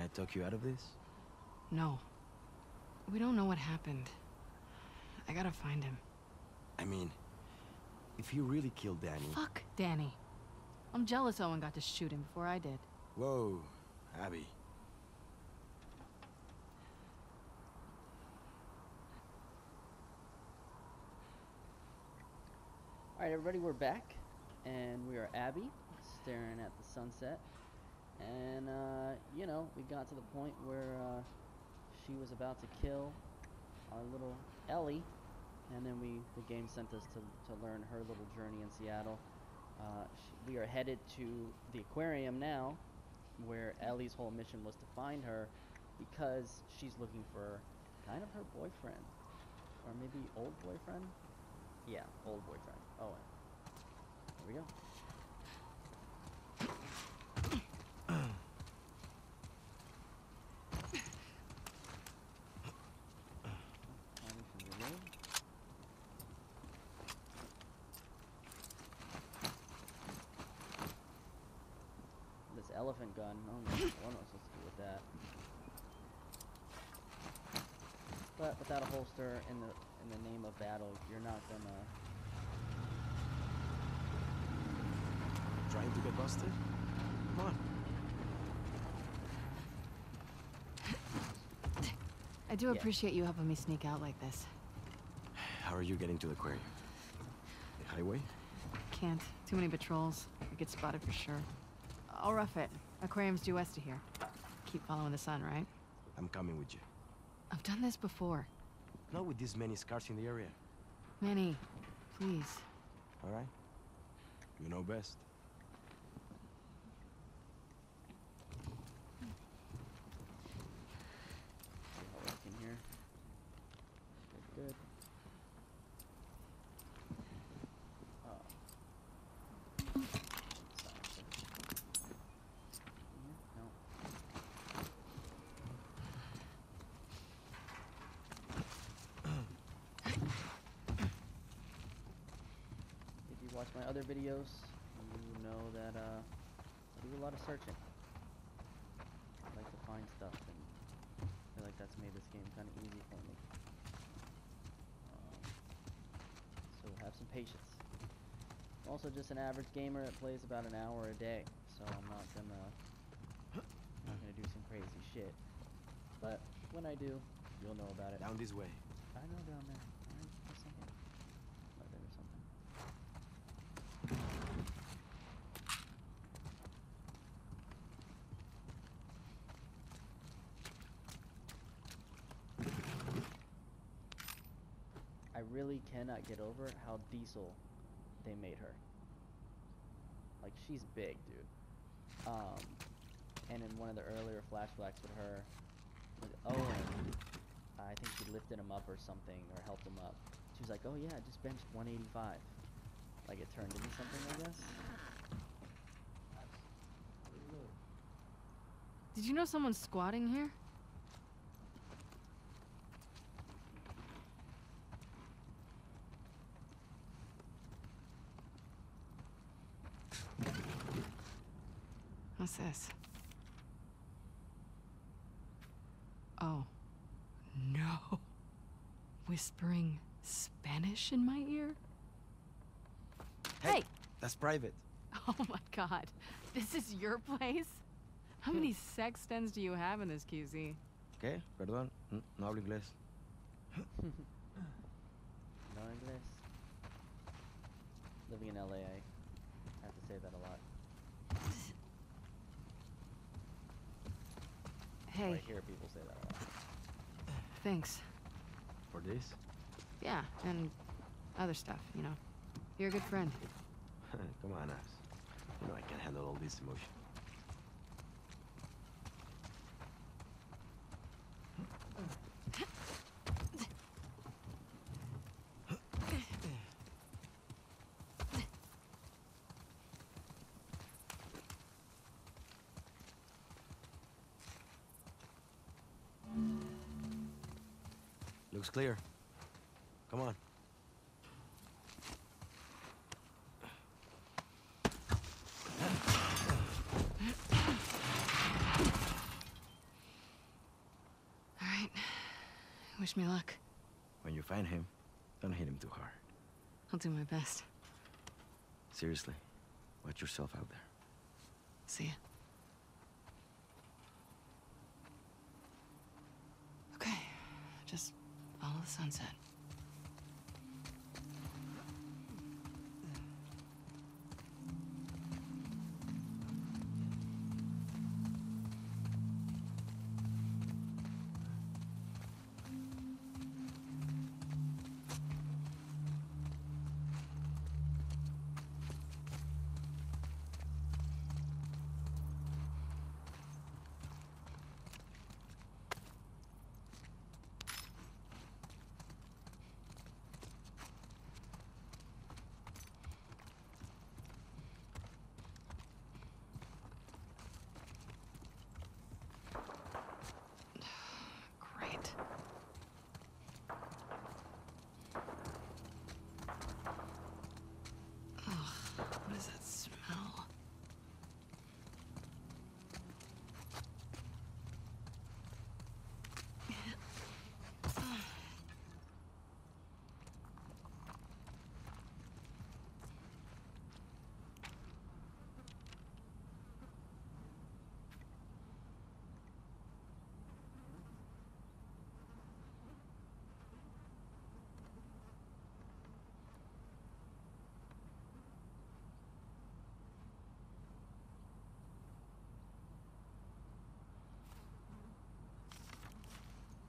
I talk you out of this? No. We don't know what happened. I gotta find him. I mean, if he really killed Danny... Fuck Danny. I'm jealous Owen got to shoot him before I did. Whoa, Abby. Alright, everybody, we're back. And we are Abby, staring at the sunset. And, uh, you know, we got to the point where uh, she was about to kill our little Ellie. And then we, the game sent us to, to learn her little journey in Seattle. Uh, sh we are headed to the aquarium now, where Ellie's whole mission was to find her because she's looking for kind of her boyfriend. Or maybe old boyfriend? Yeah, old boyfriend. Owen. Here we go. Gun. Oh no, what am I supposed to do with that? But without a holster in the in the name of battle, you're not gonna Trying to get busted? Come on. I do Yeah. appreciate you helping me sneak out like this. How are you getting to the quarry? The highway? Can't. Too many patrols. I get spotted for sure. I'll rough it. Aquarium's due west of here. Keep following the sun, right? I'm coming with you. I've done this before. Not with this many scars in the area. Many. please. All right? You know best. see how we can here. Good, good. Uh, silencer. Here? No. If you watch my other videos, you know that uh, I do a lot of searching. I like to find stuff and I feel like that's made this game kind of easy for me. Um, so have some patience. I'm also just an average gamer that plays about an hour a day, so I'm not gonna not gonna do some crazy shit. But when I do, you'll know about it. Down this way. I know down there. Alright, just a second. Right there or something. I really cannot get over how diesel they made her. Like she's big, dude. Um, and in one of the earlier flashbacks with her, with Owen, I think she lifted him up or something, or helped him up. She was like, "Oh yeah, I just benched 185." Like it turned into something, I guess. Did you know someone's squatting here? What's this? Oh. No. Whispering Spanish in my ear? Hey! That's private. Oh my god. This is your place? How many sex sextons do you have in this QZ? ¿Qué? Perdón. No hablo inglés. No English. Living in LA, I have to say that a lot. Hey, I hear people say that a lot. thanks. For this? Yeah, and other stuff, you know. You're a good friend. Come on, Abs. You know I can handle all this emotion. Looks clear. Come on. All right. Wish me luck. When you find him, don't hit him too hard. I'll do my best. Seriously, watch yourself out there. See ya. Sunset.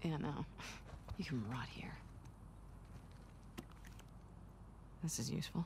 Yeah, no. You can rot here. This is useful.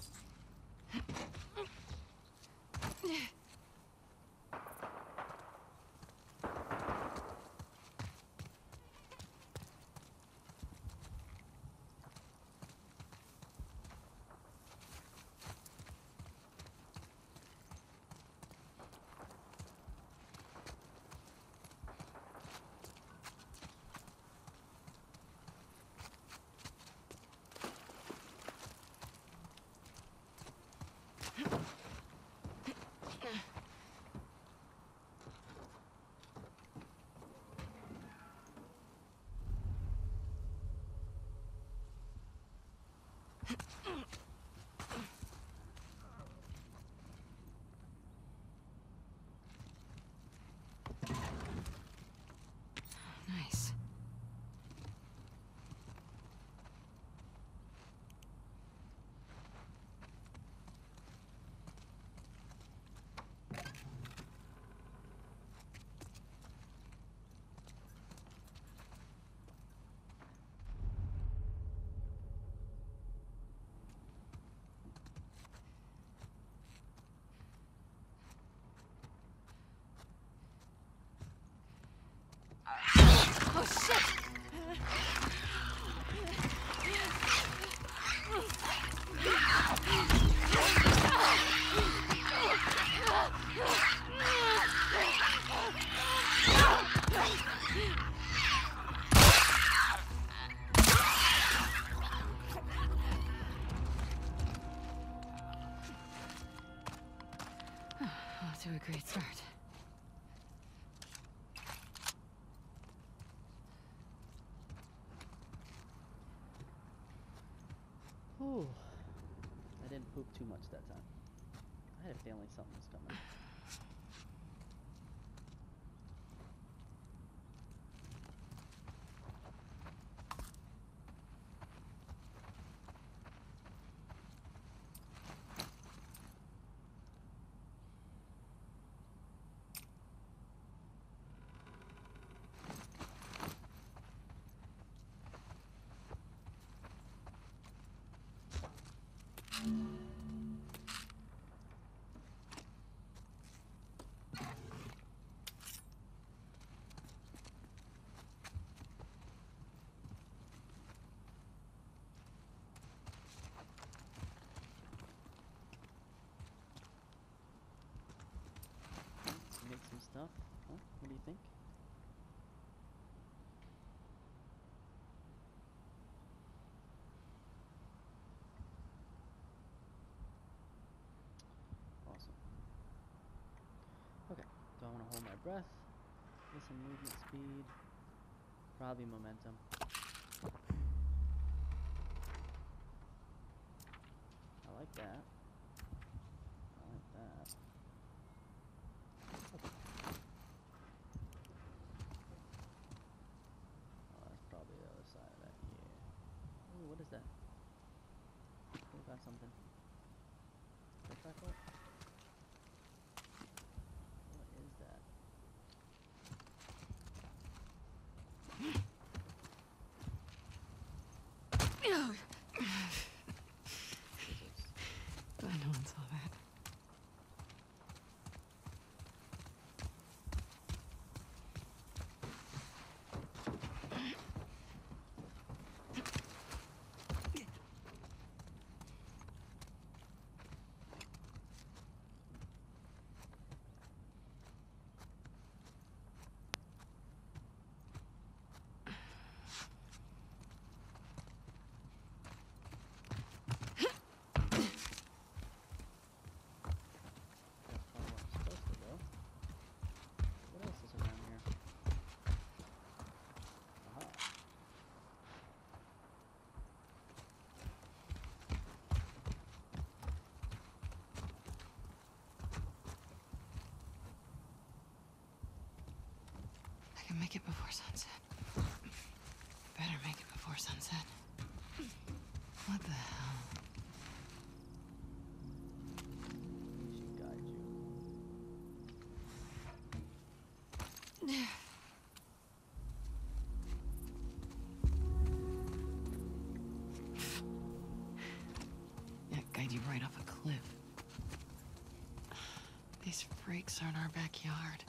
Nice. To a great start. Ooh. I didn't poop too much that time. I had a feeling something was coming. Make some stuff. Huh? What do you think? Awesome. Okay, do I want to hold my breath? Get some movement speed. Probably momentum. I like that. I like that. Oh, that's probably the other side of that. Yeah. Ooh, what is that? We got something. Click back up. What is that? Physics. Glad no one saw that. That's not where I'm supposed to go. What else is around here? Aha. I can make it before sunset. Better make it before sunset. What the hell? We should guide you. Yeah, guide you right off a cliff. These freaks are in our backyard.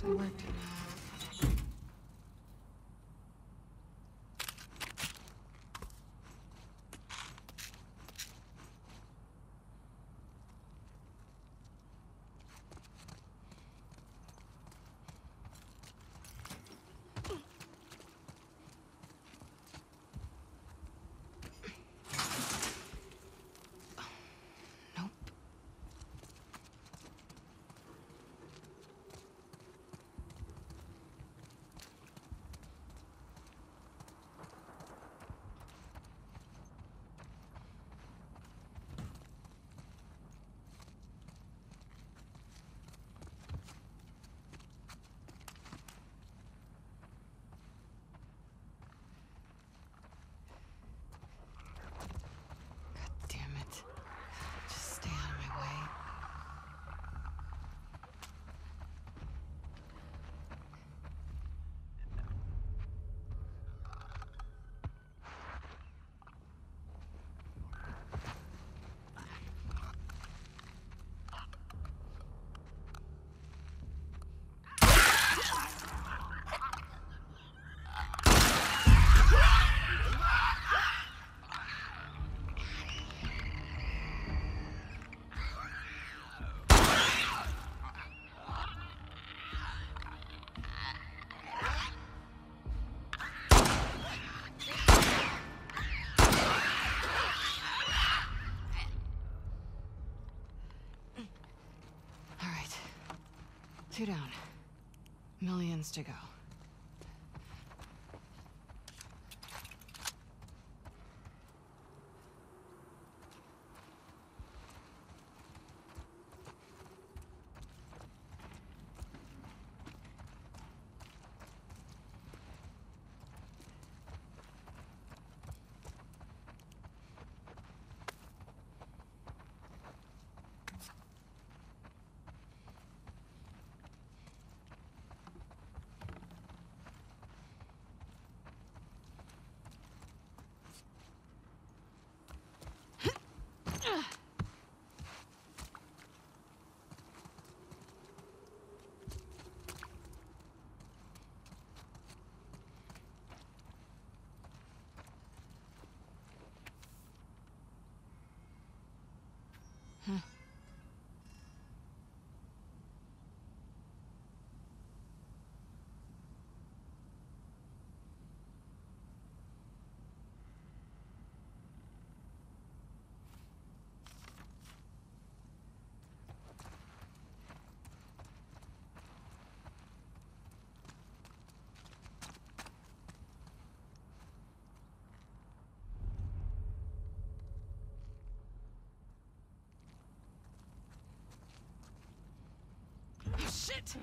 actually worked. Two down. Millions to go. Shit!